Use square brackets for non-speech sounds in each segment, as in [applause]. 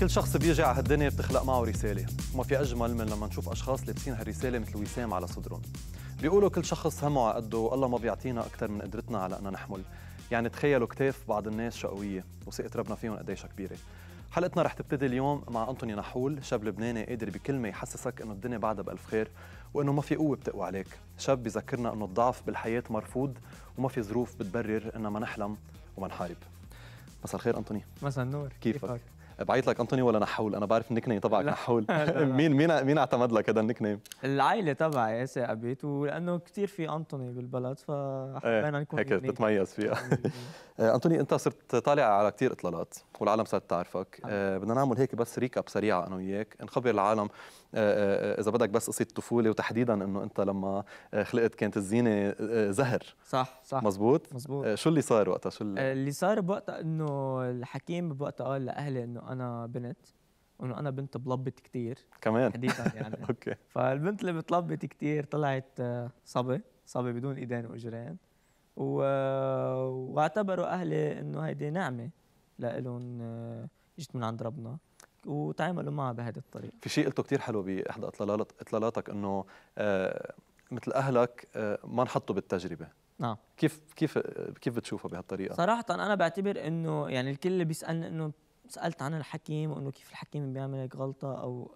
كل شخص بيجي على هالدنيا بتخلق معه رسالة. وما في أجمل من لما نشوف أشخاص لابسين هالرسالة مثل وسام على صدرهم. بيقولوا كل شخص همه على قده والله ما بيعطينا أكثر من قدرتنا على أن نحمل. يعني تخيلوا كتاف بعض الناس شقوية وثقة ربنا فيهم قديش كبيرة. حلقتنا رح تبتدي اليوم مع أنطوني نحول شاب لبناني قادر بكلمة يحسسك إنه الدنيا بعدها بألف خير وإنه ما في قوة بتقوى عليك. شاب بيذكرنا إنه الضعف بالحياة مرفوض وما في ظروف بتبرر إنما نحلم وما نحارب. مساء الخير أنطوني. مساء النور. كيفك؟ بعيط لك أنطوني ولا نحول أنا بعرف ال nickname تبعك. نحول. [laughs] [laughs] مين مين مين اعتمد لك هذا ال nickname؟ العائلة تبعي ثاقبت ولأنه كثير في أنطوني بالبلد فحبينا نكون هيك. بتتميز فيها. [laughs] آه، أنطوني أنت صرت طالع على كثير إطلالات والعالم صارت تعرفك. آه، بدنا نعمل هيك بس recap سريعة أنا وياك. نخبر العالم إذا بدك بس قصه الطفوله وتحديدا إنه أنت لما آه، خلقت كانت الزينة آه، زهر. صح صح. مزبوط؟ مزبوط. آه، شو اللي صار وقتها؟ شو اللي... اللي صار بوقتها إنه الحكيم بوقتها قال لأهلي إنه أنا بنت وإنه أنا بنت بلبط كثير كمان؟ تحديدا يعني. [laughs] أوكي. فالبنت اللي بتلبط كثير طلعت آه، صبي صبي بدون إيدين وإجرين. و... واعتبروا أهلي إنه هيدي نعمة لإلهم آه، إجت من عند ربنا. وتعاملوا معها بهذه الطريقة. في شيء قلته كثير حلو باحدى اطلالات إطلالاتك إنه آه، مثل أهلك آه، ما انحطوا بالتجربة. نعم. كيف كيف كيف بتشوفها بهالطريقة؟ صراحة أنا بعتبر إنه يعني الكل اللي بيسألني إنه سألت عن الحكيم وإنه كيف الحكيم بيعمل هيك غلطة أو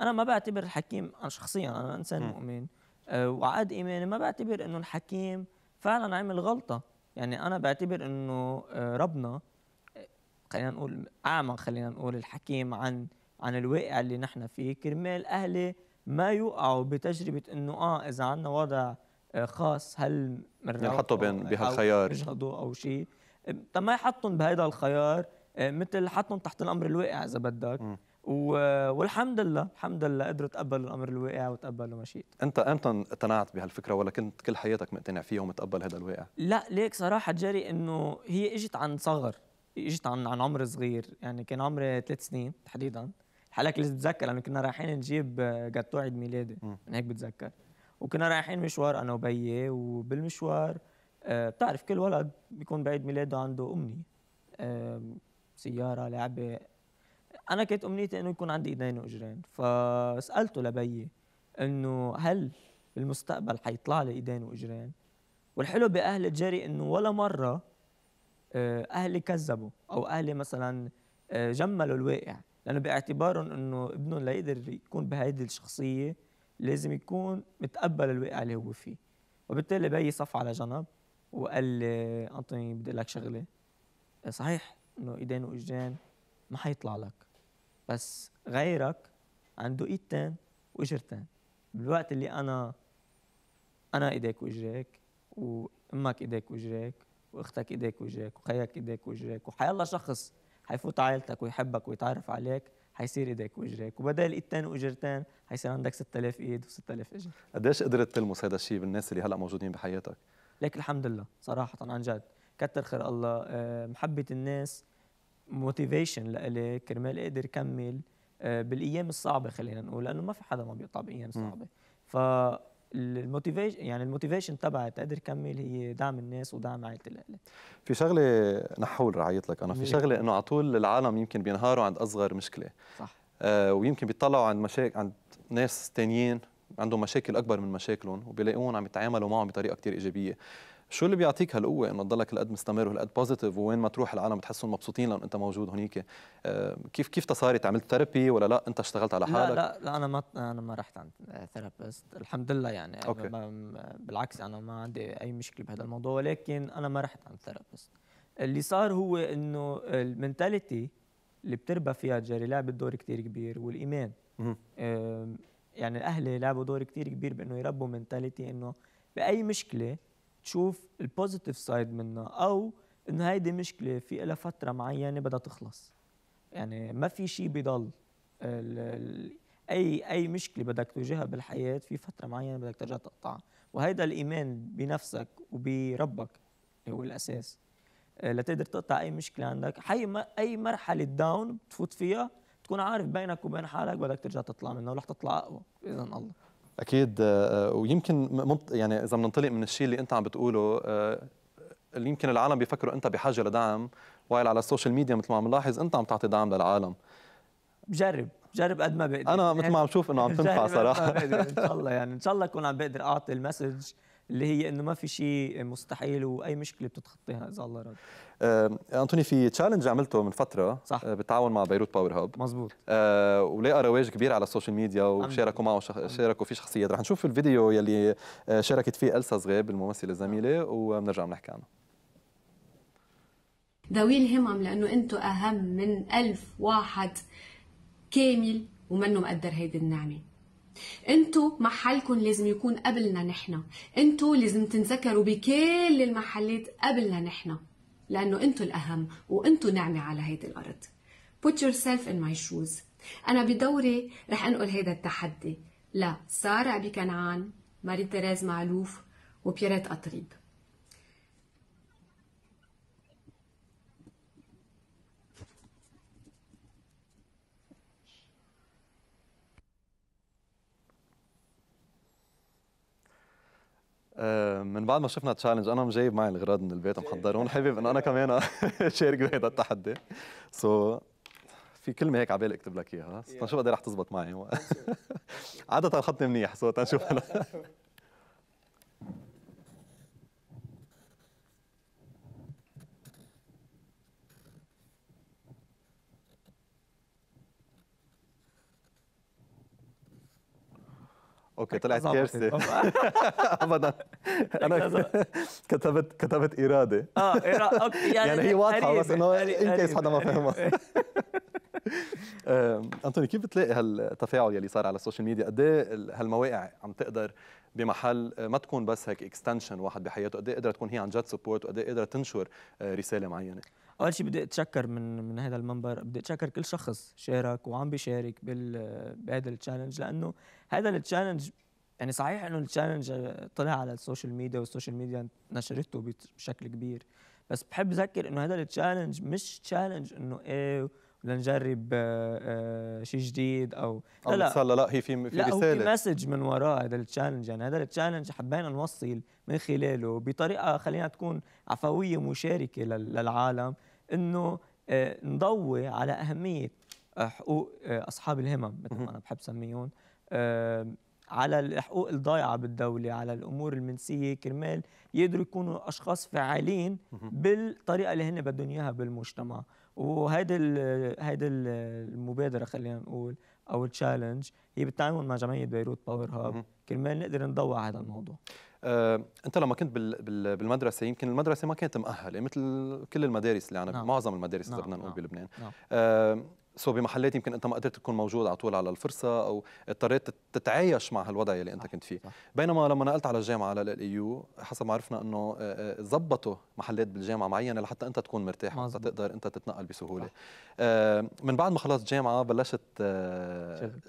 أنا ما بعتبر الحكيم أنا شخصيا أنا إنسان مم. مؤمن أه وعاد إيماني ما بعتبر إنه الحكيم فعلا عمل غلطة. يعني أنا بعتبر إنه آه، ربنا خلينا نقول أعمى خلينا نقول الحكيم عن عن الواقع اللي نحن فيه. كرمال أهلي ما يوقعوا بتجربة إنه آه إذا عندنا وضع آه، خاص هل ينحطوا بين- بهالخيار. أو يجهضوا أو شيء طب ما يحطهم بهذا الخيار آه، مثل حطهم تحت الأمر الواقع إذا بدك. و- والحمد لله الحمد لله قدروا يتقبلوا الأمر الواقع وتقبلوا مشيئته أنت أمتى اقتنعت بهالفكرة ولا كنت كل حياتك مقتنع فيها ومتقبل هذا الواقع؟ لا ليك صراحة جري إنه هي إجت عن صغر. اجت عن عن عمر صغير. يعني كان عمري ثلاث سنين تحديدا. حالك اللي بتذكر لأنه كنا رايحين نجيب آه، جاتو عيد ميلادي. من هيك بتذكر. وكنا رايحين مشوار أنا وبيي وبالمشوار آه، بتعرف كل ولد بيكون بعيد ميلاده عنده أمنية. آه، سيارة لعبة. أنا كانت أمنيتي إنه يكون عندي ايدين واجرين فسألته لبيي إنه هل بالمستقبل حيطلع لي ايدين واجرين والحلو بأهل جري إنه ولا مرة آه، أهلي كذبوا أو أهلي مثلا آه، جملوا الواقع. لأنه باعتبارهم إنه ابنهم ليقدر يكون بهيدي الشخصية لازم يكون متقبل الواقع اللي هو فيه. وبالتالي بيي صف على جنب وقال لي أنطوني بدي لك شغلة. آه، صحيح إنه إيدين واجرين ما حيطلع لك. بس غيرك عنده إيدتين وإجرتين. بالوقت اللي أنا أنا إيديك وإجريك وأمك إيديك وإجريك واختك إيديك واجريك وخيك إيديك واجريك وحيالله شخص حيفوت عائلتك ويحبك ويتعرف عليك حيصير إيديك واجريك وبدل إيدتين واجرتين حيصير عندك 6000 إيد و6000 إجر. قديش قدرت تلمس هذا الشيء بالناس اللي هلأ موجودين بحياتك؟ لك الحمد لله صراحة عن جد. كتر خير الله. آه، محبة الناس motivation لإلي كرمال أقدر كمل. آه، بالأيام الصعبة خلينا نقول لأنه ما في حدا ما بيقطع بأيام صعبة. فال motivation يعني ال motivation تبعي تقدر كمل هي دعم الناس ودعم عائلتي لإلي في شغلة نحول رعيت لك أنا في شغلة إنه على طول العالم يمكن بينهاروا عند أصغر مشكلة. صح. آه ويمكن بيطلعوا عند مشاكل عند ناس تانيين عندهم مشاكل أكبر من مشاكلهم وبيلاقوهم عم يتعاملوا معهم بطريقة كتير إيجابية. شو اللي بيعطيك هالقوة إنه تضلك هالقد مستمر وهالقد positive وين ما تروح العالم بتحسهم مبسوطين لأنه أنت موجود هونيك؟ آه كيف كيف صارت عملت therapy ولا لا؟ أنت اشتغلت على لا حالك؟ لا لا أنا ما أنا ما رحت عند therapist الحمد لله يعني. okay. بالعكس أنا ما عندي أي مشكلة بهذا الموضوع ولكن أنا ما رحت عند therapist اللي صار هو إنه ال mentality اللي بتربى فيها جاري لعبت دور كتير كبير والإيمان. يعني الأهل لعبوا دور كتير كبير بإنه يربوا mentality إنه بأي مشكلة تشوف ال positive side منها أو انه هيدي مشكلة في لها فترة معينة بدها تخلص. يعني ما في شيء ال- أي أي مشكلة بدك تواجهها بالحياة في فترة معينة بدك ترجع تقطعها. وهيدا الإيمان بنفسك وبربك اللي هو الأساس. آه، لتقدر تقطع أي مشكلة عندك. حي أي مرحلة down بتفوت فيها تكون عارف بينك وبين حالك بدك ترجع تطلع منها ورح تطلع أقوى بإذن الله. أكيد آه، ويمكن م- منط- يعني إذا بننطلق من الشيء اللي أنت عم بتقوله آه، اللي يمكن العالم بيفكروا أنت بحاجة لدعم while على ال social media مثل ما عم نلاحظ أنت عم تعطي دعم للعالم. بجرب بجرب قد ما بقدر. أنا مثل ما عم شوف إنه عم [laughs] تنفع صراحة. إن شاء الله [laughs] يعني إن شاء الله أكون عم بقدر أعطي ال message اللي هي إنه ما في شيء مستحيل وأي مشكلة بتتخطيها اذا الله راد آه، أنتوني في challenge عملته من فترة صح. آه، بالتعاون مع بيروت Power Hub مزبوط آه ولقى رواج كبير على ال social media وشاركوا معه شخ... شاركوا فيه شخصيات. رح نشوف الفيديو يلي آه، شاركت فيه إلسا زغيب الممثلة الزميلة وبنرجع بنحكي عنه. ذوي الهمم لأنه أنتم أهم من ألف واحد كامل ومنه مقدر هيدي النعمة. انتو محلكم لازم يكون قبلنا نحن. انتو لازم تنذكروا بكل المحلات قبلنا نحن. لأنه أنتو الأهم وأنتو نعمه على هيدي الأرض. Put yourself in my shoes. أنا بدوري رح أنقل هيدا التحدي. لا سارة أبي كنعان ماري تيريز معلوف وبيريت قطريب من بعد ما شفنا challenge أنا مجايب معي الغراض من البيت محضرون حابب انه أنا كمان [laughs] شارك بهذا التحدي. so so, في كلمة هيك على بالي أكتب لك إياها. تنشوف قد إيه رح تزبط معي. [laughs] عادة خطي منيح so تنشوف أنا okay طلعت كارثة. [laughs] ابدا. [laughs] أنا [laughs] كتبت كتبت إرادة. آه okay يعني, يعني هي واضحة بس إنه in case حدا ما فهمها. أنطوني كيف بتلاقي هالتفاعل يلي صار على السوشيال ميديا؟ قد إيه هالمواقع عم تقدر بمحل ما تكون بس هيك extension واحد بحياته؟ قد إيه قدرت تكون هي عن جد support وقد إيه قدرت تنشر آه، رسالة معينة؟ أول شيء بدي أتشكر من من هذا المنبر بدي أتشكر كل شخص شارك وعم بيشارك بال بهذا ال challenge لأنه هذا ال challenge يعني صحيح إنه ال challenge طلع على السوشيال ميديا والسوشيال ميديا نشرته بشكل كبير. بس بحب أذكر إنه هذا ال challenge مش challenge إنه إيه لنجرب آه، شيء جديد أو لا لا. لا, لا هي في في لا رساله في message من وراء هذا ال challenge يعني هذا ال challenge حبينا نوصل من خلاله بطريقة خلينا تكون عفوية مشاركة للعالم. إنه آه، نضوي على أهمية حقوق أصحاب الهمم مثل ما أنا بحب سميهم على الحقوق الضايعة بالدولة على الأمور المنسية كرمال يقدروا يكونوا أشخاص فعالين بالطريقة اللي هن بدهم إياها بالمجتمع. وهيدي هيدي المبادرة خلينا نقول أو ال challenge هي بالتعاون مع جمعية بيروت Power Hub كرمال نقدر نضوي على هذا الموضوع. انت لما كنت بالمدرسة يمكن المدرسة ما كانت مؤهله مثل كل المدارس اللي عنا نعم. معظم المدارس نعم. نقول نعم. بلبنان نعم. أه so بمحلات يمكن أنت ما قدرت تكون موجود على طول على الفرصة أو اضطريت تتعايش مع هالوضع اللي أنت كنت فيه صح. بينما لما نقلت على الجامعة على ال AU حسب ما عرفنا إنه ظبطوا محلات بالجامعة معينة لحتى أنت تكون مرتاح وحتى تقدر أنت تتنقل بسهولة. من بعد ما خلصت جامعة بلشت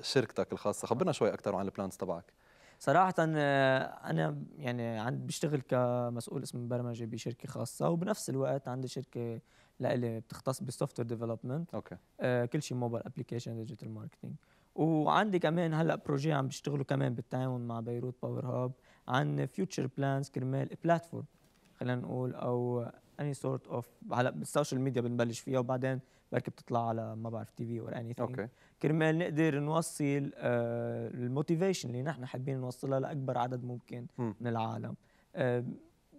شركتك الخاصة خبرنا شوي أكثر عن ال plans تبعك صراحة أنا يعني عند بشتغل كمسؤول قسم برمجة بشركة خاصة وبنفس الوقت عندي شركة لإلي بتختص بال software development okay. آه كل شيء mobile application digital marketing وعندي كمان هلأ projet عم بيشتغلوا كمان بالتعاون مع بيروت Power Hub عن future plans كرمال platform خلينا نقول أو any sort of هلأ بالسوشيال ميديا بنبلش فيها. وبعدين بركي بتطلع على ما بعرف TV or any okay. كرمال نقدر نوصل آه ال motivation اللي نحن حابين نوصلها لأكبر عدد ممكن م. من العالم. آه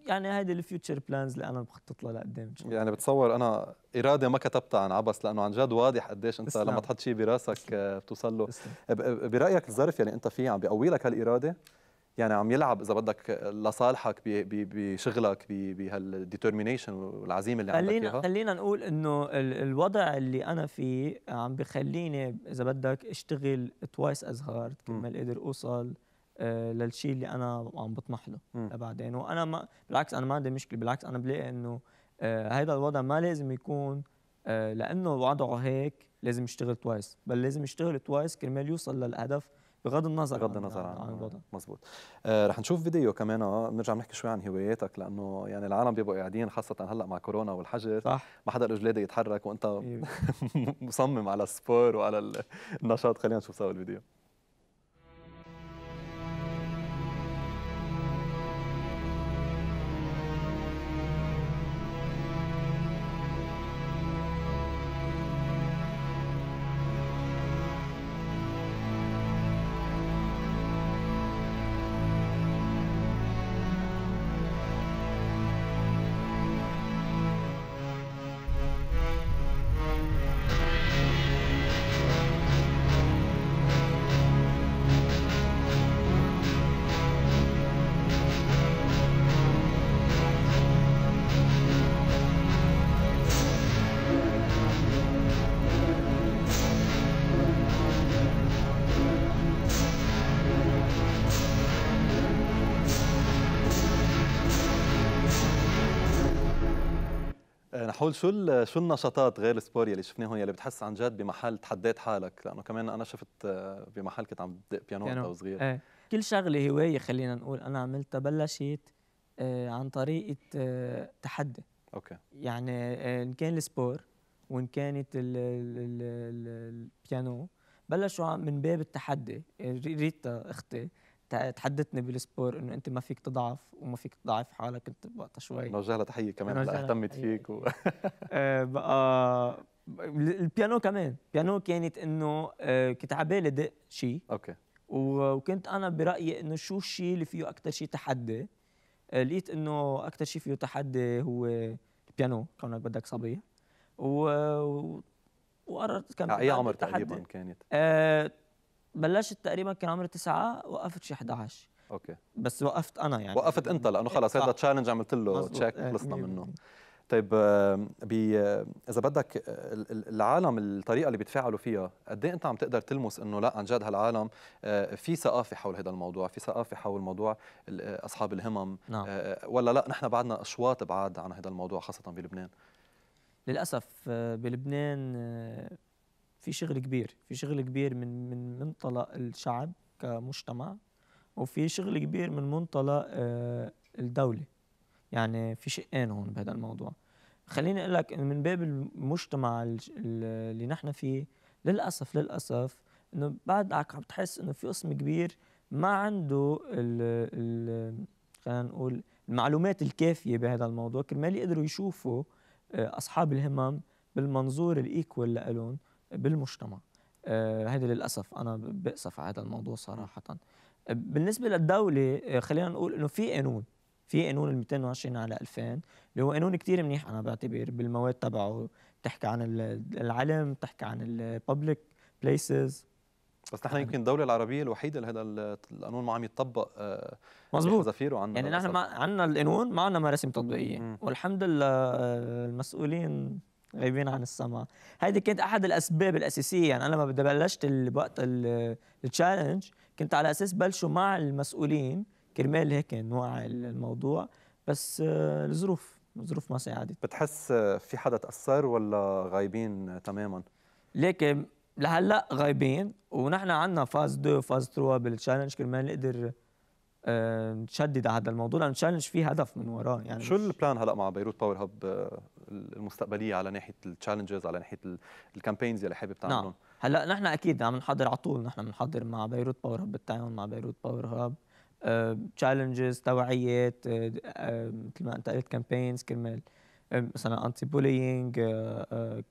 يعني هيدي ال future plans اللي أنا بخطط لها لقدام إن شاء الله. يعني بتصور أنا إرادة ما كتبتها عن عبث لأنه عن جد واضح قديش أنت اسلام. لما تحط شيء براسك آه، بتوصل له. برأيك الظرف يلي أنت فيه عم بيقوي لك هالإرادة؟ يعني عم يلعب إذا بدك لصالحك بشغلك بهال determination والعزيمه اللي خلينا عندك إياها. خلينا نقول إنه الوضع اللي أنا فيه عم بخليني إذا بدك أشتغل twice as hard كرمال أقدر أوصل آه، للشيء اللي أنا عم بطمح له لبعدين. وأنا ما بالعكس أنا ما عندي مشكلة بالعكس أنا بلاقي إنه هذا آه، الوضع ما لازم يكون آه، لأنه وضعه هيك لازم يشتغل twice بل لازم يشتغل twice كرمال يوصل للهدف بغض النظر بغض النظر عن, عن, عن الوضع. مزبوط آه رح نشوف فيديو كمان بنرجع نحكي شوي عن هواياتك لأنه يعني العالم بيبقوا قاعدين خاصة هلأ مع كورونا والحجر. صح. ما حدا رجليه يتحرك وأنت [laughs] مصمم على ال sport وعلى النشاط. خلينا نشوف سوا الفيديو. محول شو شو النشاطات غير ال sport يلي شفناهم يلي بتحس عن جد بمحل تحديت حالك؟ لأنه كمان أنا شفت آه، بمحل كنت عم بدق بيانو وأنت صغير. إيه. كل شغلة هواية خلينا نقول أنا عملتها بلشت آه، عن طريقة آه، تحدي. okay. يعني إن كان ال sport وإن كانت البيانو بلشوا من باب التحدي. ريتا أختي تحدثني بال sport إنه أنت ما فيك تضعف وما فيك تضعف حالك أنت وقتها شوي. نوجه لها تحيه كمان هلا اهتمت فيك و... [laughs] آه بقى البيانو كمان. البيانو كانت إنه آه كنت على بالي دق شيء okay. وكنت أنا برأيي إنه شو الشيء اللي فيه أكثر شيء تحدي. آه لقيت إنه أكثر شيء فيه تحدي هو البيانو كونك بدك صبي. و وقررت كم أي عمر تقريبا كانت؟ آه بلشت تقريبا كان عمري تسعة وقفت شي 11 okay. بس وقفت أنا يعني. وقفت أنت لأنه خلص هذا challenge عملت له check إيه، خلصنا منه. طيب بي إذا بدك العالم الطريقة اللي بيتفاعلوا فيها قد إيه أنت عم تقدر تلمس إنه لأ عن جد هالعالم آه، في ثقافة حول هذا الموضوع في ثقافة حول موضوع أصحاب الهمم نعم. آه، ولا لأ نحن بعدنا أشواط بعاد عن هذا الموضوع خاصة بلبنان؟ للأسف آه، بلبنان في شغل كبير في شغل كبير من من منطلق الشعب كمجتمع وفي شغل كبير من منطلق آه، الدولة. يعني في شقين هون بهذا الموضوع. خليني أقول لك من باب المجتمع اللي نحن فيه للأسف للأسف إنه بعدك عم تحس إنه في قسم كبير ما عنده ال ال خلينا نقول المعلومات الكافية بهذا الموضوع. كرمال يقدروا يشوفوا آه، أصحاب الهمم بالمنظور الإيكوال لهم بالمجتمع. آه هذا للأسف أنا بأسف على هذا الموضوع صراحة. بالنسبة للدولة آه، خلينا نقول إنه في قانون في قانون ال 220 على 2000 اللي هو قانون كثير منيح. أنا بعتبر بالمواد تبعه بتحكي عن العلم بتحكي عن الببليك بليسز بس نحن يمكن الدولة العربية الوحيدة اللي هذا القانون ما عم يتطبق آه، مظبوط. زفيره عنا يعني نحن ما عندنا القانون ما عندنا مراسم تطبيقية. والحمد لله آه، المسؤولين غايبين عن السماء. هيدي كانت أحد الأسباب الأساسية. يعني أنا لما بدي بلشت وقت ال challenge كنت على أساس بلشوا مع المسؤولين. كرمال هيك نوعي الموضوع. بس آه، الظروف الظروف ما ساعدت. بتحس في حدا تأثر ولا غايبين تماما؟ ليك لهلأ غايبين. ونحن عندنا phase 2 phase 3 بال challenge كرمال نقدر آه، نشدد على هذا الموضوع. لأنه ال challenge فيه هدف من وراه يعني شو ال plan هلأ مع بيروت Power Hub المستقبلية على ناحية ال challenges على ناحية ال campaigns اللي حابب تعملهم. نعم. هلأ نحن أكيد عم نحضر على طول. نحن بنحضر مع بيروت Power Hub بالتعاون مع بيروت Power Hub challenges توعيات آه، آه، مثل ما أنت قلت campaigns كرمال مثلا anti-bullying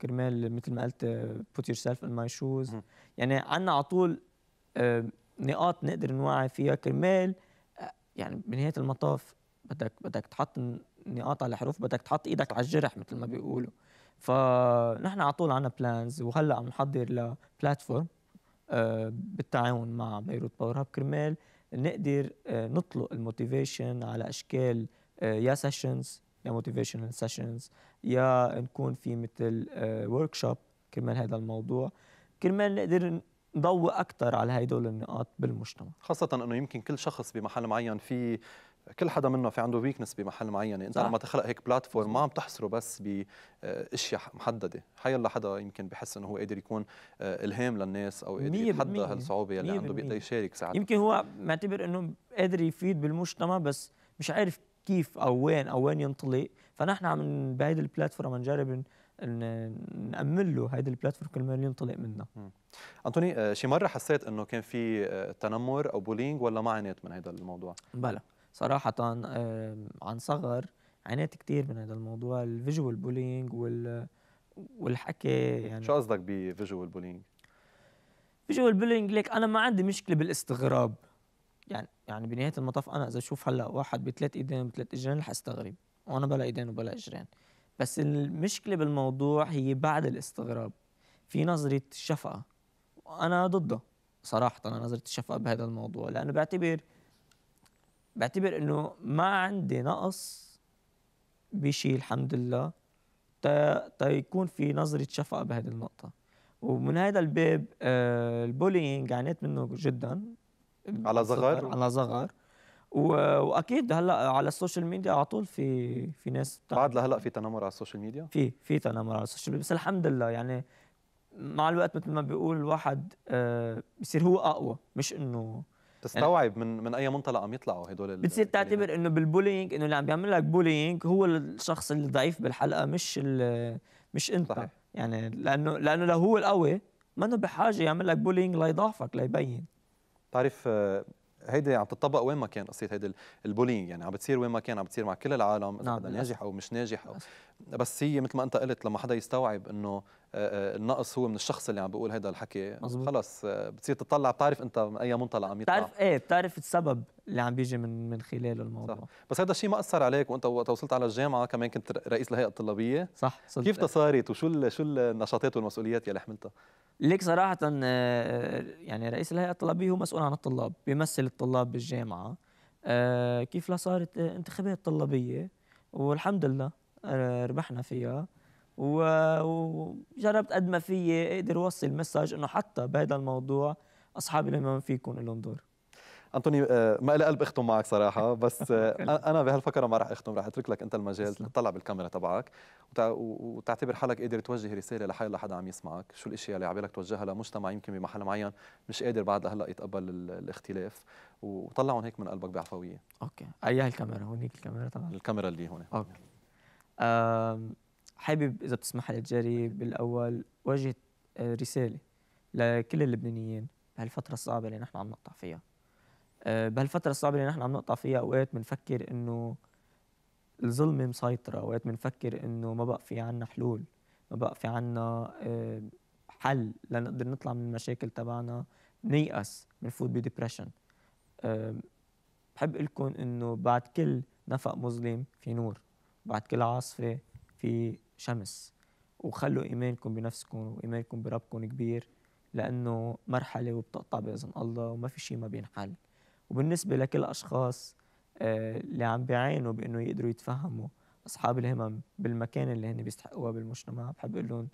كرمال مثل ما قلت put yourself in my shoes يعني عندنا على طول نقاط نقدر نوعي فيها. كرمال يعني بنهاية المطاف بدك بدك تحط نقاط على الحروف بدك تحط إيدك على الجرح مثل ما بيقولوا. فنحن على طول عندنا plans وهلأ عم نحضر ل platform آه، بالتعاون مع بيروت Power Hub كرمال نقدر آه، نطلق ال motivation على أشكال آه، يا sessions يا motivational sessions يا نكون في مثل workshop كرمال هذا الموضوع. كرمال نقدر نضوء أكثر على هدول النقاط بالمجتمع. خاصة إنه يمكن كل شخص بمحل معين في كل حدا منا في عنده weakness بمحل معين. انت. لما تخلق هيك platform ما عم تحصره بس باشياء محددة. حيلا حدا يمكن بحس إنه هو قادر يكون آه، إلهام للناس أو قادر يتحدى هالصعوبة اللي عنده بيقدر يشارك ساعتها. يمكن هو معتبر إنه قادر يفيد بالمجتمع بس مش عارف كيف أو وين أو وين ينطلق. فنحن عم بهيدي ال platform عم نجرب نأمن له هيدي ال platform كرمال ينطلق منها. انطوني آه، شي مرة حسيت إنه كان في آه، تنمر أو bullying ولا ما عانيت من هذا الموضوع؟ بلا. صراحة عن صغر عانيت كثير من هذا الموضوع ال visual bullying وال والحكي يعني شو قصدك ب visual bullying؟ visual bullying ليك أنا ما عندي مشكلة بالاستغراب يعني يعني بنهاية المطاف أنا إذا أشوف هلأ واحد بثلاث إيدين وثلاث اجرين رح أستغرب وأنا بلا إيدين وبلا اجرين بس المشكلة بالموضوع هي بعد الاستغراب في نظرة الشفقه وأنا ضده صراحة أنا نظرة الشفقه بهذا الموضوع لأنه بعتبر بعتبر إنه ما عندي نقص بشيء الحمد لله. تا يكون في نظرة شفقة بهذه النقطة. ومن هذا الباب آه ال bullying عانيت منه جدا. على صغر على صغر وأكيد هلأ على ال social media على طول في في ناس بعد لهلا في تنمر على ال social media؟ في في تنمر على ال social media. بس الحمد لله يعني مع الوقت مثل ما بيقول الواحد آه بصير هو أقوى مش إنه تستوعب من من أي منطلق عم يطلعوا هدول بتصير تعتبر إنه بال bullying إنه اللي عم بيعمل لك bullying هو الشخص الضعيف بالحلقة مش مش أنت. صحيح. يعني لأنه لأنه لو هو القوي ما إنه بحاجة يعمل لك bullying ليضعفك ليبين بتعرف آه، هيدي عم تطبق وين ما كان قصه هيدي ال bullying. يعني عم بتصير وين ما كان عم بتصير مع كل العالم إذا نعم ناجح أو مش ناجح أو بس هي مثل ما انت قلت لما حدا يستوعب انه آه، آه، النقص هو من الشخص اللي عم بيقول هذا الحكي خلص بتصير تطلع بتعرف انت من اي منطلق عم يطلع. بتعرف إيه بتعرف السبب اللي عم بيجي من من خلاله الموضوع. صح. بس هذا الشيء ما أثر عليك وأنت وقت وصلت على الجامعة كمان كنت رئيس الهيئه الطلابية؟ صح صلت. كيف صارت وشو شو النشاطات والمسؤوليات يلي حملتها ليك صراحة آه، يعني رئيس الهيئة الطلابية هو مسؤول عن الطلاب بيمثل الطلاب بالجامعة. آه، كيف لا صارت انتخابات طلابية؟ والحمد لله. آه، ربحنا فيها. وجربت قد ما فيي أقدر اوصل مسج إنه حتى بهذا الموضوع أصحابي اللي ما فيكم لهم دور. أنطوني آه، ما لي قلب أختم معك صراحة بس [laughs] آه، أنا بهالفقرة ما راح أختم راح أترك لك أنت المجال تطلع بالكاميرا تبعك وتعتبر حالك قادر توجه رسالة لحي لحدا عم يسمعك. شو الاشياء اللي عبالك توجهها لمجتمع يمكن بمحل معين مش قادر بعد هلا يتقبل الاختلاف. وطلعهم هيك من قلبك بعفوية. Okay. اي الكاميرا هونيك الكاميرا تبعك. الكاميرا اللي هون. Okay. حابب إذا بتسمح لي تختار بالأول وجه آه، رسالة لكل اللبنانيين بهالفترة الصعبة اللي نحن عم نقطع فيها. آه، بهالفترة الصعبة اللي نحن عم نقطع فيها أوقات بنفكر إنه الظلمة مسيطرة أوقات بنفكر إنه ما بقى في عنا حلول ما بقى في عنا آه، حل لنقدر نطلع من المشاكل تبعنا نيأس بنفوت بديبرشن بحب لكم إنه بعد كل نفق مظلم في نور. بعد كل عاصفه في شمس وخلوا إيمانكم بنفسكم وإيمانكم بربكم كبير لأنه مرحلة وبتقطع بإذن الله وما في شيء ما بينحل. وبالنسبة لكل الاشخاص آه، اللي عم بيعانوا بإنه يقدروا يتفهموا أصحاب الهمم بالمكان اللي هن بيستحقوها بالمجتمع بحب أقول لهم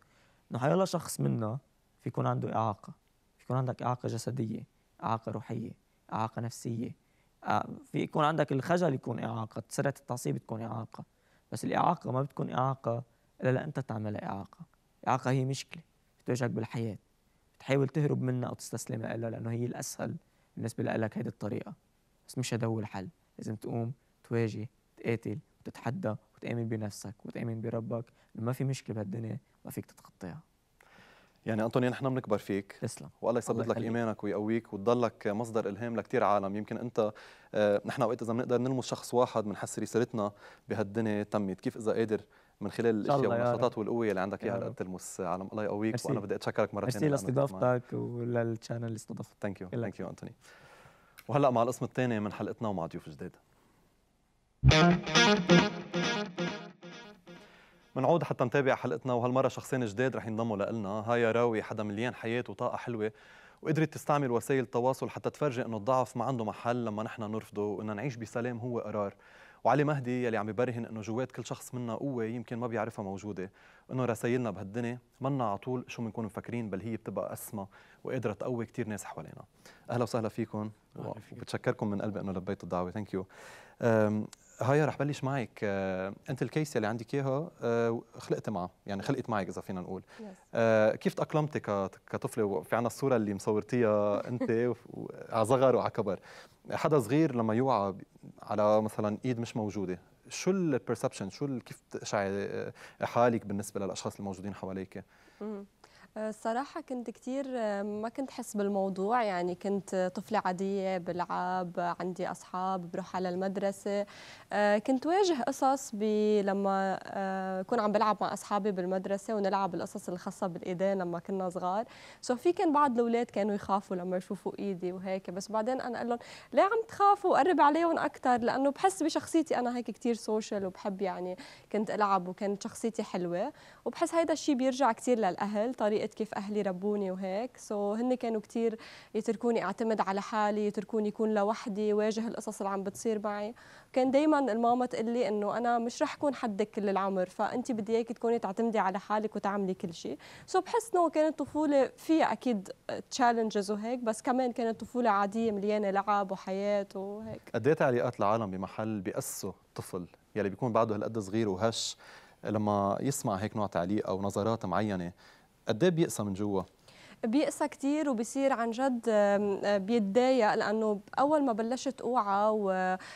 إنه حيلا شخص منا في يكون عنده إعاقة في يكون عندك إعاقة جسدية إعاقة روحية إعاقة نفسية آه، في يكون عندك الخجل يكون إعاقة سرعة التعصيب تكون إعاقة. بس الإعاقة ما بتكون إعاقة إلا لانت تعملها إعاقة. الاعاقه هي مشكلة بتواجهك بالحياة. بتحاول تهرب منها أو تستسلم لها لأنه هي الأسهل بالنسبة لك. هيدي الطريقة. بس مش هذا هو الحل. لازم تقوم تواجه تقاتل وتتحدى وتآمن بنفسك وتآمن بربك. انه ما في مشكلة بهالدنيا ما فيك تتخطيها يعني انطوني نحن بنكبر فيك. تسلم. والله يثبت لك إيمانك ويقويك وتضلك مصدر إلهام لكثير عالم. يمكن أنت آه، نحن أوقات إذا بنقدر نلمس شخص واحد بنحس رسالتنا بهالدنيا تمت كيف إذا قادر من خلال الأشياء والنشاطات والقوة اللي عندك إياها تلمس عالم. الله يقويك وأنا بدي أتشكرك مرة ثانية ميرسي لاستضافتك ولل channel اللي استضفتك thank you thank you انتوني وهلأ مع القسم الثاني من حلقتنا ومع ضيوف جداد بنعود حتى نتابع حلقتنا وهالمرة شخصين جداد رح ينضموا لنا هايا راوي حدا مليان حياه وطاقة حلوة وقدرت تستعمل وسائل التواصل حتى تفرجي إنه الضعف ما عنده محل لما نحن نرفضه وإنه نعيش بسلام هو قرار. وعلي مهدي يلي عم يبرهن إنه جوات كل شخص منا قوة يمكن ما بيعرفها موجودة. وانه رسايلنا بهالدنيا منا على طول شو بنكون مفكرين بل هي بتبقى أسمى وقادرة تقوي كثير ناس حوالينا. أهلا وسهلا فيكم وبتشكركم من قلبي إنه لبيتوا الدعوة. Thank you هايا رح بلش معك. آه، أنت ال case اللي عندك إياها آه، خلقت معها يعني خلقت معك إذا فينا نقول. آه، كيف تاقلمتي كطفلة؟ في عنا الصورة اللي مصورتيها [laughs] أنت على صغر وعلى كبر حدا صغير لما يوعى على مثلا إيد مش موجودة شو ال perception شو كيف تشعري حالك بالنسبة للأشخاص الموجودين حواليك؟ الصراحة كنت كتير ما كنت حس بالموضوع يعني كنت طفلة عادية بلعب عندي أصحاب بروح على المدرسة. كنت واجه قصص لما كون عم بلعب مع أصحابي بالمدرسة ونلعب القصص الخاصة بالإيدين لما كنا صغار. so في كان بعض الأولاد كانوا يخافوا لما يشوفوا إيدي وهيك بس بعدين أنا أقول لهم ليه عم تخافوا؟ قرب عليهم أكثر لأنه بحس بشخصيتي أنا هيك كتير social وبحب يعني كنت ألعب وكانت شخصيتي حلوة. وبحس هيدا الشيء بيرجع كتير للأهل طريقة طريقه كيف أهلي ربوني وهيك. so هن كانوا كثير يتركوني أعتمد على حالي يتركوني يكون لوحدي واجه القصص اللي عم بتصير معي. كان دائما الماما تقول لي إنه أنا مش رح كون حدك كل العمر فانت بدي اياك تكوني تعتمدي على حالك وتعملي كل شيء so بحس إنه كانت طفولة فيها أكيد تشالنجز وهيك بس كمان كانت طفولة عادية مليانة لعب وحياة وهيك. قد إيه تعليقات العالم بمحل بيأسوا طفل يلي بيكون بعده هالقد صغير وهش لما يسمع هيك نوع تعليق أو نظرات معينة؟ قد إيه بيقسى من جوا؟ بيقسى كثير وبصير عن جد بيتضايق لأنه أول ما بلشت أوعى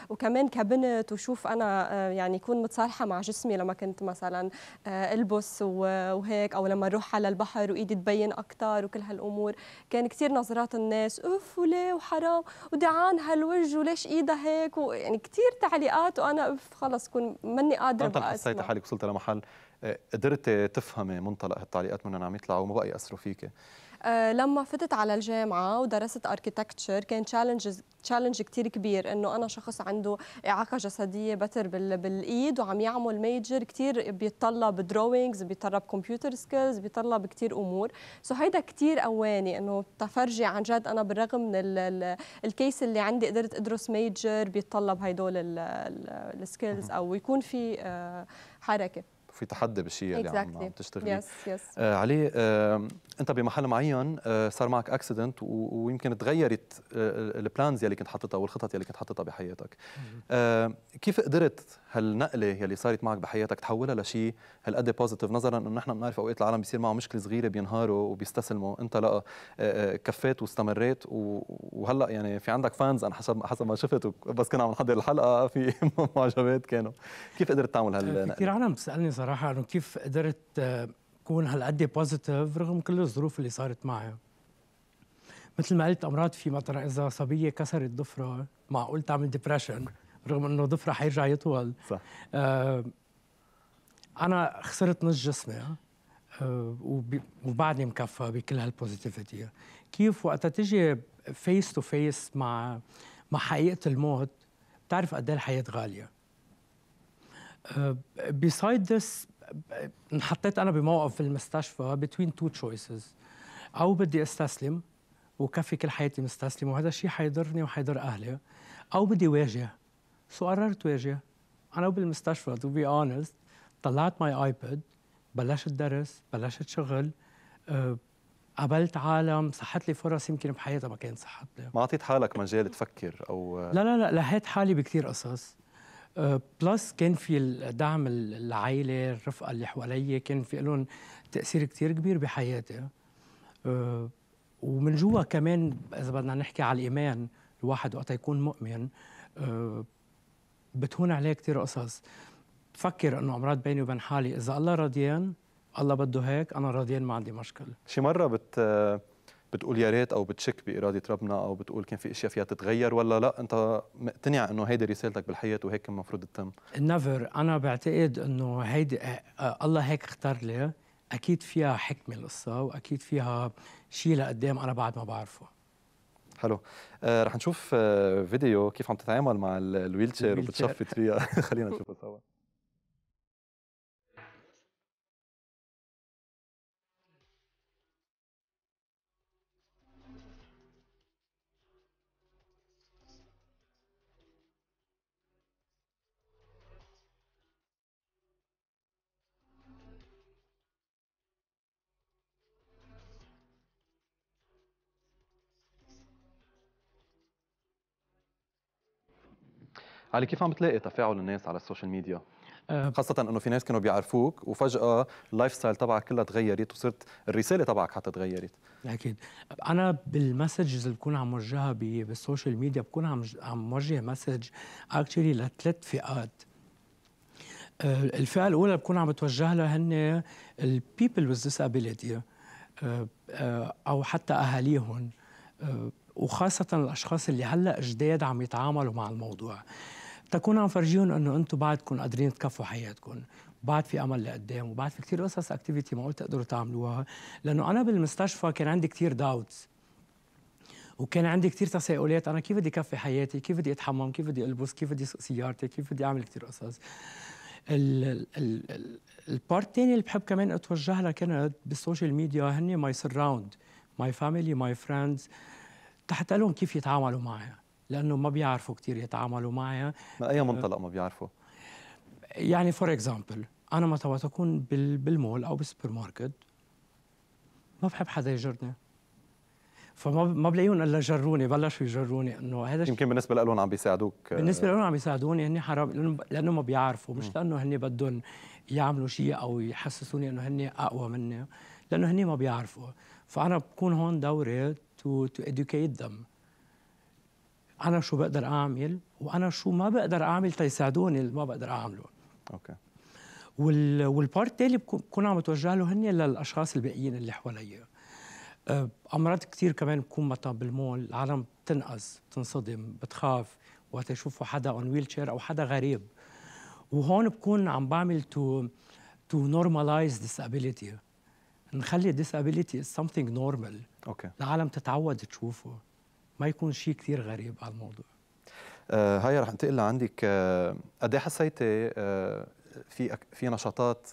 وكمان كبنت وشوف أنا آه، يعني اكون متصالحة مع جسمي لما كنت مثلا آه، ألبس وهيك أو لما أروح على البحر وإيدي تبين أكثر وكل هالأمور. كان كثير نظرات الناس اف وليه وحرام ودعان هالوجه وليش إيدها هيك ويعني كثير تعليقات وأنا اف خلص كون ماني قادرة انت حسيتي حالك وصلت لمحل. آه، قدرت تفهمي منطلق هالتعليقات من عم يطلعوا وما بقى يأثروا فيكي؟ آه، لما فتت على الجامعة ودرست architecture كان challenge challenge كثير كبير إنه أنا شخص عنده إعاقة جسدية بتر بالإيد وعم يعمل major كثير بيتطلب drawings بيتطلب computer skills بيتطلب كثير أمور. so هيدا كثير قواني إنه تفرجي عن جد أنا بالرغم من ال case اللي عندي قدرت أدرس major بيتطلب هدول ال skills أو يكون في آه، حركة. في تحدي بالشيء اللي exactly. عم تشتغلي yes, yes. آه علي آه انت بمحل معين آه صار معك accident ويمكن تغيرت آه ال plans يلي كنت حاططها والخطط يلي كنت حاططها بحياتك آه كيف قدرت هالنقله يلي صارت معك بحياتك تحولها لشيء هالقد positive نظرا إنه نحن بنعرف أوقات العالم بيصير معه مشكلة صغيرة بينهاروا وبيستسلموا أنت لا آه، آه، كفيت واستمريت وهلأ يعني في عندك fans أنا حسب حسب ما شفت بس كنا عم نحضر الحلقة في [laughs] معجبات كانوا. كيف قدرت تعمل هالنقله كثير عالم بتسألني صراحة إنه كيف قدرت اكون آه، هالقد positive رغم كل الظروف اللي صارت معي. مثل ما قلت أمراض في مثلا إذا صبية كسرت ضفرة معقول تعمل depression رغم إنه ضفرة حيرجع يطول. صح. آه أنا خسرت نص جسمي آه وبعدني مكفي بكل هال positivity كيف وقتها تجي face to face مع مع حقيقة الموت بتعرف قد إيه الحياة غالية. beside this انحطيت أنا بموقف في المستشفى between two choices أو بدي أستسلم وكفي كل حياتي مستسلم وهذا الشيء حيضرني وحيضر أهلي. أو بدي واجه so قررت واجه أنا بالمستشفى to be honest طلعت my iPad بلشت درس بلشت شغل أه قابلت عالم صحت لي فرص يمكن بحياتها ما كانت صحت لي ما اعطيت حالك مجال تفكر أو لا لا لا لهيت حالي بكثير قصص. أه plus كان في الدعم العائلة الرفقة اللي حوالي كان في لهم تأثير كثير كبير بحياتي. أه ومن جوا كمان إذا بدنا نحكي على الإيمان الواحد وقت يكون مؤمن. أه بتهون عليه كثير قصص. بفكر إنه أمراض بيني وبين حالي إذا الله رضيان الله بده هيك أنا راضيان ما عندي مشكلة. شي مرة بت بتقول يا ريت أو بتشك بإرادة ربنا أو بتقول كان في أشياء فيها تتغير ولا لا؟ أنت مقتنع إنه هيدي رسالتك بالحياة وهيك المفروض تتم؟ نيفر أنا بعتقد إنه هيدي الله هيك اختار لي أكيد فيها حكمة القصة وأكيد فيها شيء لقدام أنا بعد ما بعرفه. حلو. آه رح نشوف آه فيديو كيف عم تتعامل مع الويل تشير. وبتشفت فيها. [laughs] خلينا نشوفه سوا. علي كيف عم تلاقي تفاعل الناس على ال social media؟ أه خاصة إنه في ناس كانوا بيعرفوك وفجأة ال lifestyle تبعك كلها تغيرت وصرت الرسالة تبعك حتى تغيرت. أكيد أنا بال messages اللي بكون عم وجهها بال social media بكون عم عم موجه message actually لثلاث فئات. أه الفئة الأولى بكون عم بتوجه لها هن ال people with disability أو حتى أهاليهم أه وخاصة الأشخاص اللي هلأ جداد عم يتعاملوا مع الموضوع بكون عم فرجيهم إنه أنتم بعدكم قادرين تكفوا حياتكم بعد في أمل لقدام وبعد في كثير قصص activity معقول تقدروا تعملوها. لأنه أنا بالمستشفى كان عندي كثير doubts وكان عندي كثير تساؤلات. أنا كيف بدي كفي حياتي؟ كيف بدي أتحمم؟ كيف بدي ألبس؟ كيف بدي أسوق سيارتي؟ كيف بدي أعمل كثير قصص. ال part الثاني اللي بحب كمان اتوجه لها كانت بال social media هن my surround my family my friends تحت لهم كيف يتعاملوا معي لأنه ما بيعرفوا كثير يتعاملوا من أي منطلق ما بيعرفوا؟ يعني for example أنا متى اكون بالمول أو بالسوبر ماركت ما بحب حدا يجرني. فما ما بلاقيهم إلا جروني بلشوا يجروني إنه هذا يمكن بالنسبة لهم عم بيساعدوك. بالنسبة لهم عم بيساعدوني هن حرام لأنه ما بيعرفوا مش لأنه هن بدهم يعملوا شيء أو يحسسوني إنه هن أقوى مني لأنه هن ما بيعرفوا. فأنا بكون هون دوري to to educate them. أنا شو بقدر أعمل وأنا شو ما بقدر أعمل تيساعدوني اللي ما بقدر أعمله. okay. وال وال part الثاني بكون عم بتوجه له هن للأشخاص الباقيين اللي حواليا. أه، أمرار كثير كمان بكون مثلا بالمول العالم بتنقز بتنصدم بتخاف وقت يشوفوا حدا on wheelchair أو حدا غريب. وهون بكون عم بعمل to to normalize disability. نخلي disability is something normal. okay. العالم تتعود تشوفه. ما يكون شيء كثير غريب على الموضوع. آه هايا رح انتقل لعندك. آه قد إيه حسيتي آه في في نشاطات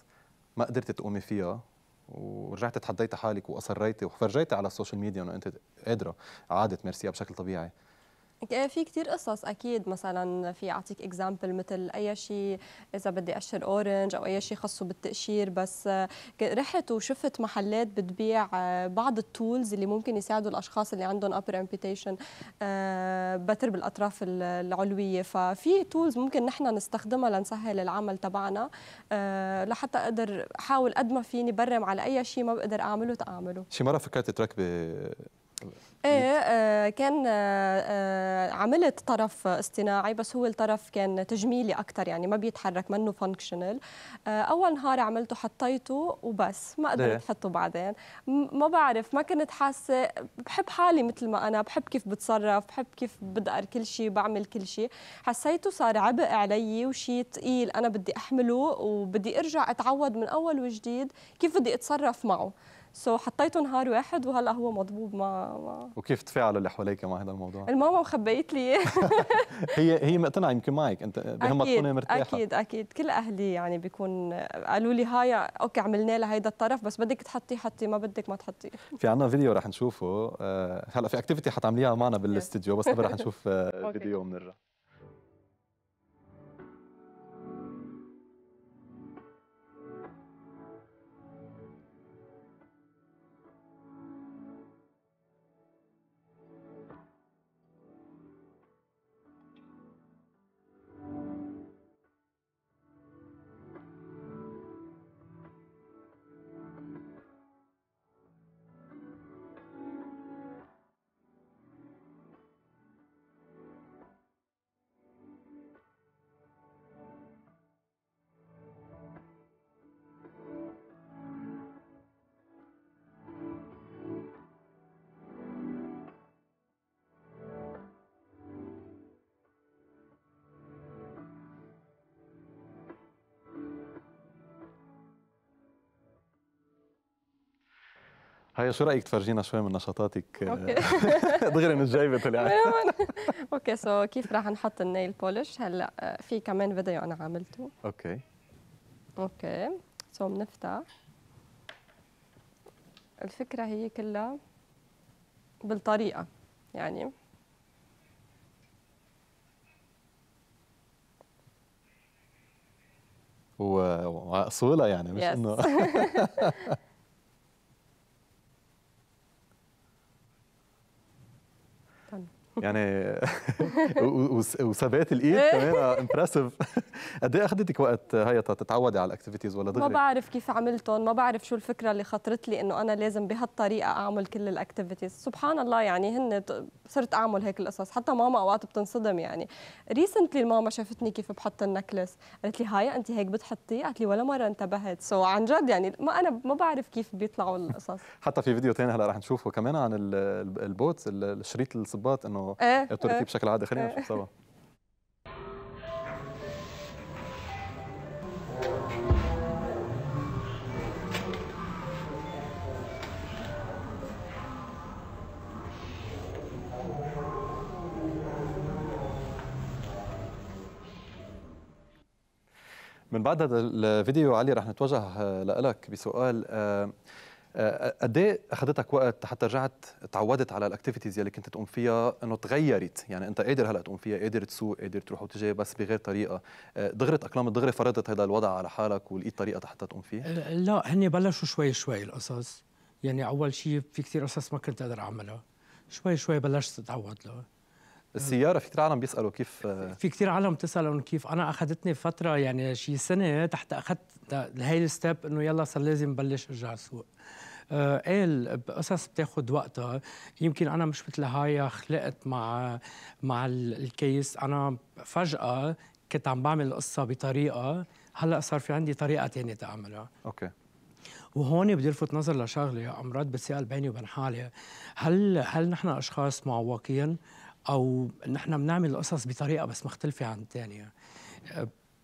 ما قدرتي تقومي فيها ورجعتي تحديتي حالك وأصريتي وفرجيتي على ال social media إنه أنت قادرة عم تمارسيها بشكل طبيعي؟ في كتير قصص أكيد. مثلا في أعطيك example مثل أي شيء إذا بدي اشتر اورنج أو أي شيء خاصه بالتقشير. بس رحت وشفت محلات بتبيع بعض ال tools اللي ممكن يساعدوا الأشخاص اللي عندهم upper amputation بتر بالأطراف العلوية. ففي tools ممكن نحن نستخدمها لنسهل العمل تبعنا آه، لحتى أقدر أحاول قد ما فيني برم على أي شيء ما بقدر أعمله تعمله شي مرة فكرتي تركبي إيه كان آه, آه، عملت طرف اصطناعي بس هو الطرف كان تجميلي أكثر يعني ما بيتحرك منه فانكشنال أول نهار عملته حطيته وبس ما قدرت أحطه بعدين. ما بعرف ما كنت حاسة بحب حالي مثل ما أنا بحب كيف بتصرف بحب كيف بدأر كل شيء بعمل كل شيء حسيته صار عبء علي وشيء ثقيل أنا بدي أحمله وبدي أرجع أتعود من أول وجديد كيف بدي أتصرف معه. so so حطيته نهار واحد وهلا هو مضبوب ما, ما وكيف تفاعلوا اللي حواليك مع هذا الموضوع؟ الماما مخبيته لي. [laughs] هي هي مقتنعة يمكن معك أنت بهمك تكوني مرتاحة. أكيد أكيد. كل أهلي يعني بيكون قالوا لي هايا okay عملنا لها هيدا الطرف بس بدك تحطي حطي ما بدك ما تحطي. في عنا فيديو رح نشوفه. آه، هلا في activity حتعمليها معنا بالاستديو بس [laughs] قبل رح نشوف آه، فيديو وبنرجع هايا شو رأيك تفرجينا شوي من نشاطاتك؟ okay. [laughs] دغري من الجيبه طلعت. [laughs] okay so كيف راح نحط ال nail polish هلأ آه، في كمان فيديو أنا عملته. okay. okay so بنفتح. الفكرة هي كلها بالطريقة يعني. واصولها يعني مش إنه [laughs] يعني [laughs] وثبات الإيد كمان impressive قد إيه أخذتك وقت هي تتعودي على ال activities ولا دغري؟ ما بعرف كيف عملتهم ما بعرف شو الفكرة اللي خطرت لي إنه أنا لازم بهالطريقة أعمل كل ال activities سبحان الله يعني هن صرت أعمل هيك القصص. حتى ماما أوقات بتنصدم يعني. recently الماما شافتني كيف بحط ال necklace. قالت لي هايا أنت هيك بتحطي قالت لي ولا مرة انتبهت. so عن جد يعني ما أنا ما بعرف كيف بيطلعوا القصص. حتى في فيديو ثاني هلأ رح نشوفه كمان عن ال boots الشريط الصباط إنه إيه إيه بشكل عادي خلينا نشوف سوا. من بعد هذا الفيديو علي رح نتوجه لك بسؤال قد إيه أخذتك وقت حتى رجعت تعودت على الاكتيفيتيز يلي كنت تقوم فيها إنه تغيرت؟ يعني أنت قادر هلأ تقوم فيها قادر تسوق قادر تروح وتجي بس بغير طريقة. دغري أقلام دغري فرضت هذا الوضع على حالك ولقيت طريقة حتى تقوم فيه لا هن بلشوا شوي شوي القصص. يعني أول شيء في كثير قصص ما كنت أقدر أعملها. شوي شوي بلشت أتعود له. السيارة في كثير عالم بيسألوا كيف في كثير عالم بتسال كيف. أنا أخذتني فترة يعني شي سنة تحت أخذت هاي ال step إنه يلا صار لازم بلش ارجع اسوق آه قال قصص بتاخذ وقتها يمكن أنا مش مثل هايا خلقت مع مع ال case. أنا فجأة كنت عم بعمل القصة بطريقة هلأ صار في عندي طريقة ثانية تعملها. okay. وهون بدي الفت نظر لشغلة أمرار بسأل بيني وبين حالي. هل هل نحن أشخاص معوقين؟ أو نحن بنعمل القصص بطريقة بس مختلفة عن الثانية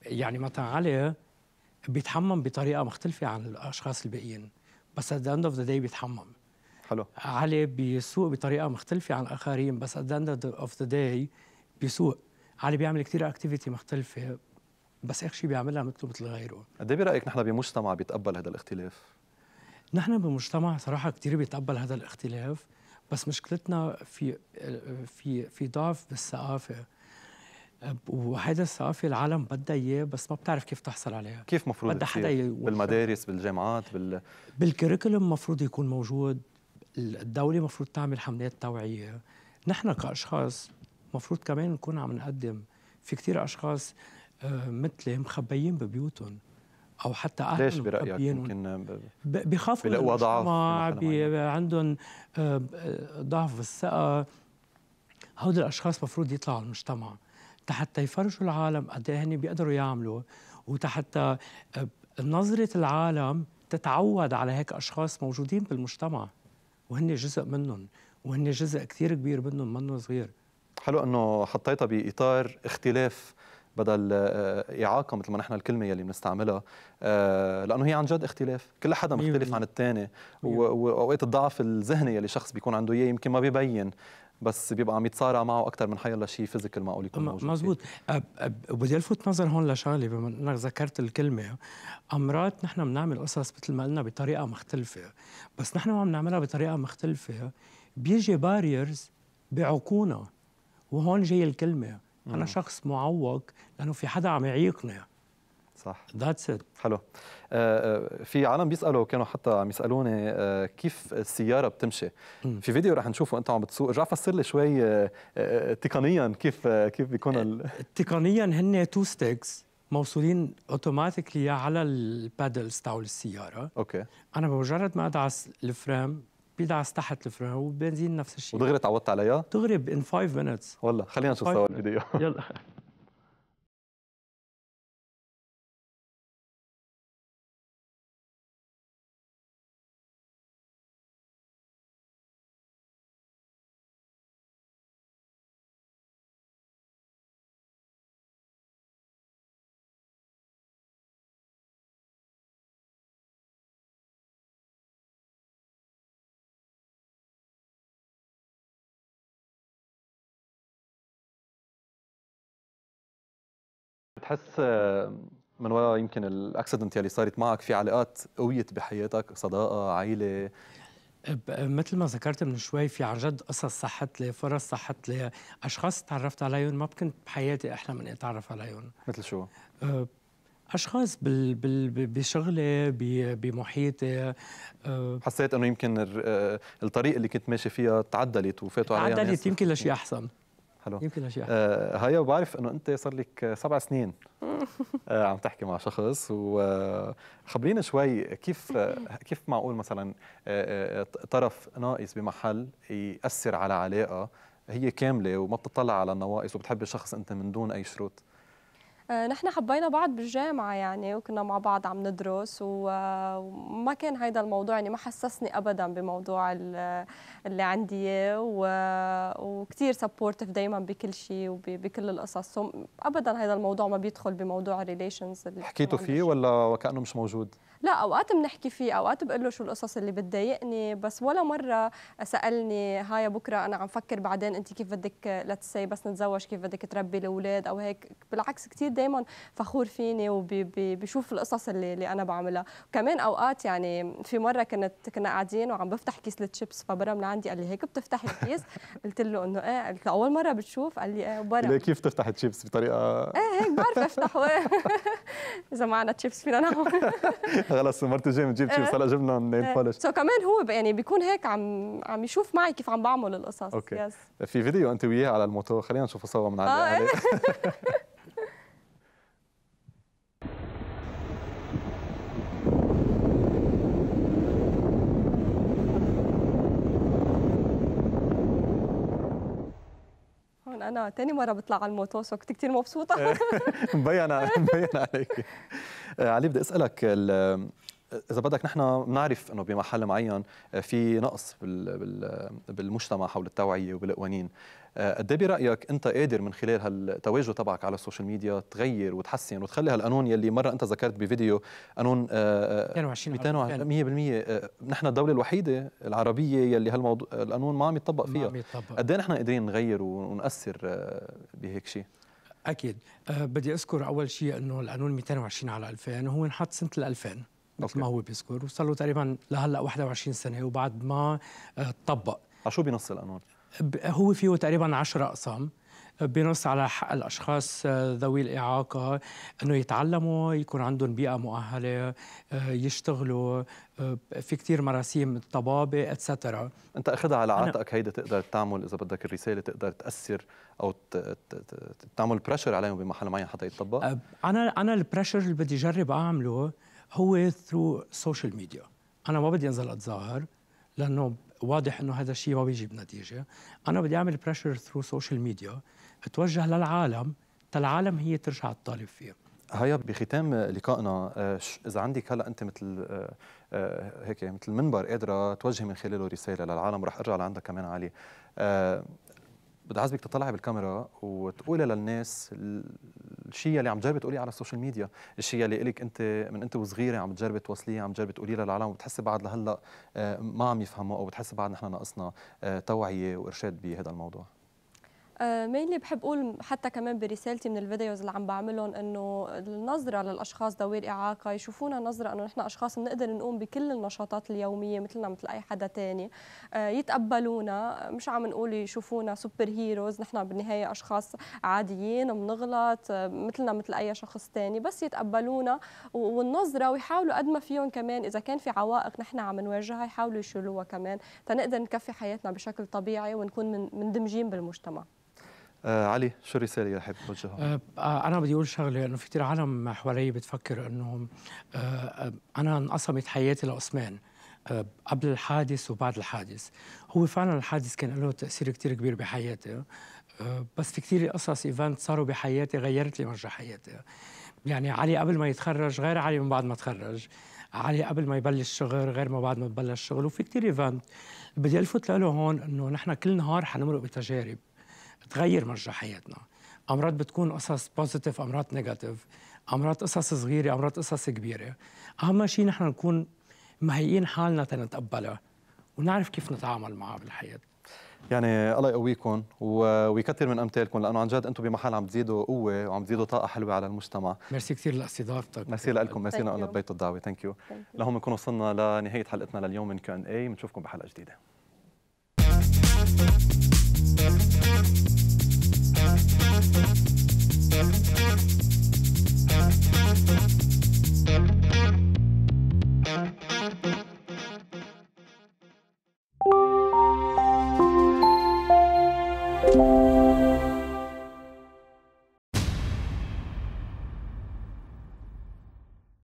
يعني مثلا علي بيتحمم بطريقة مختلفة عن الأشخاص الباقيين. بس at the end of the day بيتحمم. حلو. علي بيسوق بطريقة مختلفة عن الاخرين بس at the end of the day بيسوق. علي بيعمل كثير اكتيفيتي مختلفة بس آخر شيء بيعملها مثله مثل غيره. قد إيه برأيك نحن بمجتمع بيتقبل هذا الاختلاف؟ نحن بمجتمع صراحة كثير بيتقبل هذا الاختلاف بس مشكلتنا في في في ضعف بالثقافة. وهذا الثقافه العالم بدها إياه بس ما بتعرف كيف تحصل عليها. كيف مفروض بدها حدا بالمدارس بالجامعات بال بالكريكولم مفروض يكون موجود. الدولة مفروض تعمل حملات توعية. نحن كأشخاص مفروض كمان نكون عم نقدم. في كثير أشخاص مثلي مخبيين ببيوتهم أو حتى أهلهم ليش برأيك يمكن بخافوا بيلاقوا ضعف عندهم ضعف بالثقة. هودي الأشخاص مفروض يطلعوا على المجتمع. حتى يفرجوا العالم قد إيه هن بيقدروا يعملوا وحتى نظرة العالم تتعود على هيك أشخاص موجودين بالمجتمع وهن جزء منهم وهن جزء كثير كبير منهم منه صغير. حلو إنه حطيتها بإطار اختلاف بدل إعاقة مثل ما نحن الكلمة يلي بنستعملها لأنه هي عن جد اختلاف. كل حدا مختلف عن الثاني وأوقات الضعف الذهني يلي شخص بيكون عنده إياه يمكن ما بيبين. بس بيبقى عم يتصارع معه أكثر من حيلا شيء physical معقول يكون موجود مزبوط. وبدي ألفت نظر هون لشغله بما إنك ذكرت الكلمة. أمرات نحن بنعمل قصص مثل ما قلنا بطريقة مختلفة. بس نحن عم نعملها بطريقة مختلفة. بيجي barriers بعقونا وهون جاي الكلمة. أنا شخص معوق لأنه في حدا عم يعيقني. صح. that's it حلو. آه في عالم بيسألوا كانوا حتى عم يسألوني آه كيف السيارة بتمشي. في فيديو رح نشوفه انت عم بتسوق. ارجع فسر لي شوي آه آه تقنيا كيف آه كيف بيكون ال... تقنيا هن two sticks موصولين automatically على ال pedals تاع السيارة. okay. أنا بمجرد ما أدعس الفرام بيدعس تحت الفرام والبنزين نفس الشيء. ودغري تعودت عليها؟ دغري in 5 minutes والله خلينا نشوف سوا الفيديو. [laughs] يلا. بتحس من وراء يمكن الأكسيدنت يلي صارت معك في علاقات قويت بحياتك صداقة عائله مثل ما ذكرت من شوي في عن جد قصص صحت لي فرص صحت لي أشخاص تعرفت عليهم ما كنت بحياتي احلم إني أتعرف عليهم. مثل شو؟ أشخاص بال بال بشغلي بمحيطي حسيت إنه يمكن الطريق اللي كنت ماشي فيها تعدلت وفاتوا عليها تعدلت يمكن لشيء أحسن. حلو. يمكن أشياء. آه هيا بعرف إنه أنت صار لك سبع سنين. [laughs] آه عم تحكي مع شخص وخبرينا شوي كيف كيف معقول مثلا آه طرف ناقص بمحل يأثر على علاقة هي كاملة وما بتطلع على النواقص وبتحب الشخص أنت من دون أي شروط. نحن حبينا بعض بالجامعة يعني وكنا مع بعض عم ندرس وما كان هيدا الموضوع يعني ما حسسني أبدا بموضوع اللي عندي وكثير supportive دايما بكل شيء وبكل القصص أبدا هذا الموضوع ما بيدخل بموضوع ال relations حكيتوا فيه ولا وكأنه مش موجود؟ لا أوقات بنحكي فيه أوقات بقول له شو القصص اللي بتضايقني بس ولا مرة سألني هاي بكرة أنا عم فكر بعدين انت كيف بدك let's say بس نتزوج كيف بدك تربي الأولاد أو هيك. بالعكس كثير دائما فخور فيني وبيشوف القصص اللي, اللي أنا بعملها. كمان أوقات يعني في مرة كنت كنا قاعدين وعم بفتح كيس الشيبس فبرا من عندي قال لي هيك بتفتحي الكيس؟ [laughs] قلت له إنه إيه؟ قلت له أول مرة بتشوف؟ قال لي إيه وبرا. كيف تفتح الشيبس بطريقة إيه هيك بعرف أفتحه. [laughs] إذا معنا تشيبس فينا نعمل. [laughs] خلص المره الجايه بنجيب تشيبس هلا جبنا nail polish so كمان هو يعني بيكون هيك عم عم يشوف معي كيف عم بعمل القصص. okay. في فيديو أنت وياه على الموتو خلينا نشوفه سوا بنعلق آه [laughs] أنا ثاني مرة بطلع على الموتو so كنت كثير مبسوطة. [laughs] مبين مبين عليك. علي بدي أسألك إذا بدك نحن بنعرف إنه بمحل معين في نقص بالمجتمع حول التوعية وبالقوانين. قد إيه برايك أنت قادر من خلال هالتواجد تبعك على ال social media تغير وتحسن وتخلي هالقانون يلي مرة أنت ذكرت بفيديو قانون 22 200% نحن الدولة الوحيدة العربية يلي هالموضوع القانون ما عم يطبق فيها. ما عم قد إيه نحن قادرين نغير ونأثر بهيك شيء أكيد. أه بدي أذكر أول شيء إنه القانون 220 على 2000 هو انحط سنة ال 2000 مثل ما هو بيذكر وصار له تقريبا لهلأ 21 سنة وبعد ما تطبق. على شو بينص القانون؟ هو فيه تقريبا 10 أقسام بنص على حق الأشخاص ذوي الإعاقة إنه يتعلموا يكون عندهم بيئة مؤهلة يشتغلوا في كثير مراسيم الطبابه اتسترا أنت أخذها على عاتقك هيدا تقدر تعمل إذا بدك الرسالة تقدر تأثر أو تعمل pressure عليهم بمحل معين حتى يتطبق؟ أنا أنا ال pressure اللي بدي أجرب أعمله هو through social media أنا ما بدي أنزل أتظاهر. لأنه واضح إنه هذا الشيء ما بيجيب نتيجة. أنا بدي أعمل pressure through social media اتوجه للعالم العالم هي ترجع تطالب فيه. هايا بختام لقائنا. إذا عندك هلا أنت مثل هيك مثل منبر قادرة توجهي من خلاله رسالة للعالم رح أرجع لعندك كمان علي. بدي عايزك تطلعي بالكاميرا وتقولي للناس الشيء اللي عم تجربي تقوليه على ال social media الشيء اللي لك أنت من أنت وصغيرة عم تجربي توصليه عم تجربي تقوليه للعالم وبتحسي بعد لهلأ ما عم يفهموا أو بتحسي بعد نحن ناقصنا توعية وإرشاد بهذا الموضوع. mainly بحب أقول حتى كمان برسالتي من ال videos اللي عم بعملهم إنه النظرة للأشخاص ذوي الإعاقة يشوفونا نظرة إنه نحن أشخاص بنقدر نقوم بكل النشاطات اليومية مثلنا مثل اي حدا ثاني يتقبلونا مش عم نقول يشوفونا سوبر هيروز نحن بالنهاية أشخاص عاديين بنغلط مثلنا مثل اي شخص ثاني بس يتقبلونا والنظرة ويحاولوا قد ما فيهم كمان إذا كان في عوائق نحن عم نواجهها يحاولوا يشيلوها كمان تنقدر نكفي حياتنا بشكل طبيعي ونكون مندمجين بالمجتمع. آه علي شو الرسالة اللي حابب توجهها؟ آه أنا بدي أقول شغلة انه في كثير عالم حوالي بتفكر إنه آه أنا انقسمت حياتي لقسمين آه قبل الحادث وبعد الحادث. هو فعلا الحادث كان له تأثير كثير كبير بحياتي آه بس في كثير قصص events صاروا بحياتي غيرت لي مجرى حياتي. يعني علي قبل ما يتخرج غير علي من بعد ما تخرج. علي قبل ما يبلش شغل غير ما بعد ما بلش شغل. وفي كثير events بدي ألفت له هون إنه نحن كل نهار حنمرق بتجارب. تغير مجرى حياتنا. أمرات بتكون قصص positive أمرات negative أمرات قصص صغيرة أمرات قصص كبيرة. أهم شيء نحن نكون مهيئين حالنا تنتقبلها ونعرف كيف نتعامل معها بالحياة. يعني الله يقويكم ويكثر من امثالكم لأنه عن جد أنتم بمحل عم تزيدوا قوة وعم تزيدوا طاقة حلوة على المجتمع. ميرسي كثير لاستضافتك. ميرسي لكم ميرسي لنا بيت الدعوة. thank you لهم نكون وصلنا لنهاية حلقتنا لليوم من Q and A بنشوفكم بحلقة جديدة.